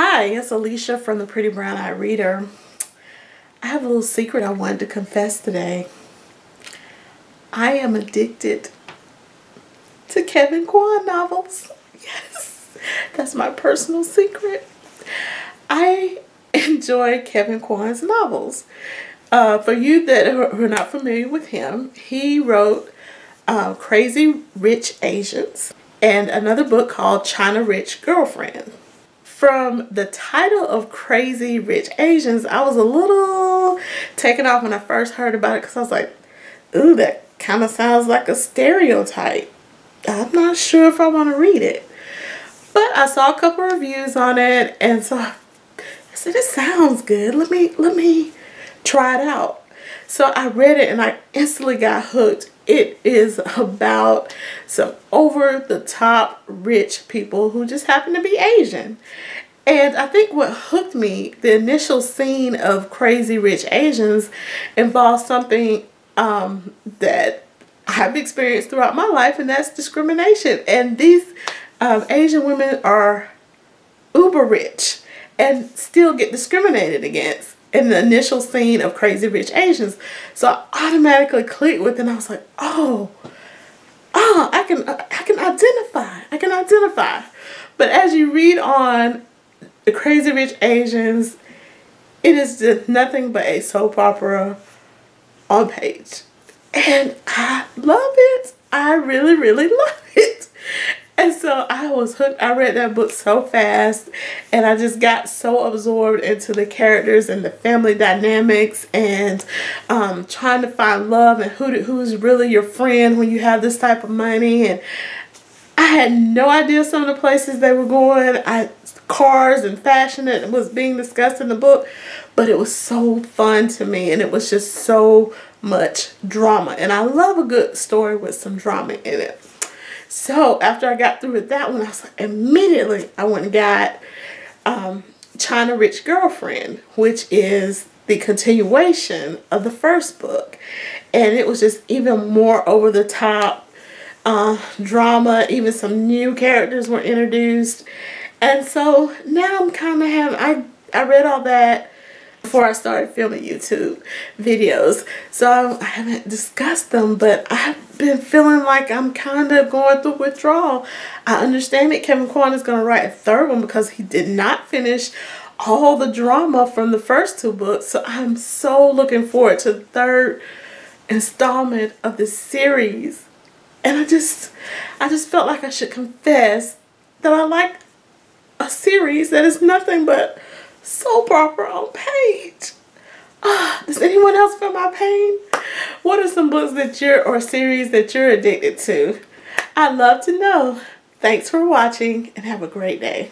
Hi, it's Alicia from the Pretty Brown Eye Reader. I have a little secret I wanted to confess today. I am addicted to Kevin Kwan novels. Yes, that's my personal secret. I enjoy Kevin Kwan's novels. Uh, for you that are not familiar with him, he wrote uh, Crazy Rich Asians and another book called China Rich Girlfriend. From the title of Crazy Rich Asians, I was a little taken off when I first heard about it because I was like, ooh, that kind of sounds like a stereotype. I'm not sure if I want to read it. But I saw a couple reviews on it and so I said, it sounds good. Let me, let me try it out. So I read it and I instantly got hooked. It is about some over the top rich people who just happen to be Asian. And I think what hooked me, the initial scene of Crazy Rich Asians involves something um, that I've experienced throughout my life and that's discrimination. And these um, Asian women are uber rich and still get discriminated against in the initial scene of Crazy Rich Asians. So I automatically clicked with it and I was like, oh, oh, I can, uh, I can identify. I can identify. But as you read on the Crazy Rich Asians, it is just nothing but a soap opera on page. And I love it. I really, really love it. And so I was hooked. I read that book so fast and I just got so absorbed into the characters and the family dynamics and um, trying to find love and who who's really your friend when you have this type of money. And I had no idea some of the places they were going. I cars and fashion that was being discussed in the book. But it was so fun to me and it was just so much drama. And I love a good story with some drama in it. So after I got through with that one, I was like, immediately I went and got um, China Rich Girlfriend, which is the continuation of the first book. And it was just even more over the top uh, drama. Even some new characters were introduced. And so now I'm kind of having, I, I read all that before I started filming YouTube videos. So I haven't discussed them, but I've been feeling like I'm kind of going through withdrawal. I understand that Kevin Kwan is going to write a third one because he did not finish all the drama from the first two books. So I'm so looking forward to the third installment of this series. And I just, I just felt like I should confess that I like a series that is nothing but soap opera on page. Ah, does anyone else feel my pain? What are some books that you're or series that you're addicted to? I'd love to know. Thanks for watching and have a great day.